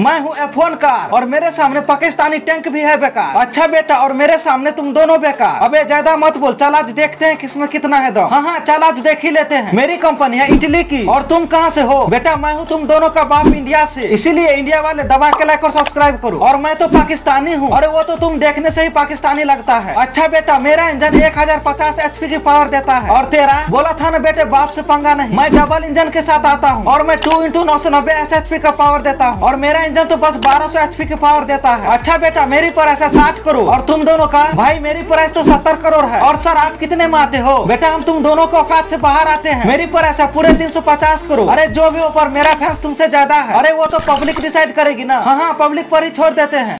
मैं हूँ F one car, और मेरे सामने पाकिस्तानी टैंक भी है बेकार। अच्छा बेटा, और मेरे सामने तुम दोनों बेकार। अबे ज़्यादा मत बोल चल आज देखते हैं किसमें कितना है दम। हाँ हाँ चल आज देख ही लेते हैं। मेरी कंपनी है इटली की, और तुम कहाँ से हो? बेटा, मैं हूँ तुम दोनों का बाप इंडिया से। इसीलिए इंडिया वाले दबा के लाइक और सब्सक्राइब करो। और मैं तो पाकिस्तानी हूँ अरे वो तो तुम देखने से ही पाकिस्तानी लगता है। अच्छा बेटा, मेरा इंजन एक हज़ार पचास एच की पावर देता है। और तेरा? बोला था ना बेटे, बाप से पंगा नहीं। मैं डबल इंजन के साथ आता हूँ, और मैं टू इंटू नौ सौ नब्बे एस एच पी का पावर देता हूँ। और मेरा इंजन तो बस बारह सौ एच की पावर देता है। अच्छा बेटा, मेरी प्राइस है साठ करोड़। और तुम दोनों का? भाई, मेरी प्राइस तो सत्तर करोड़ है। और सर, आप कितने में आते हो? बेटा, हम तुम दोनों को औकात से बाहर आते हैं। मेरी प्राइस है पूरे तीन सौ पचास करोड़। अरे, जो भी ऊपर मेरा फैंस तुमसे ज़्यादा है। अरे, वो तो पब्लिक डिसाइड करेगी ना। हाँ हाँ पब्लिक पर ही छोड़ देते हैं।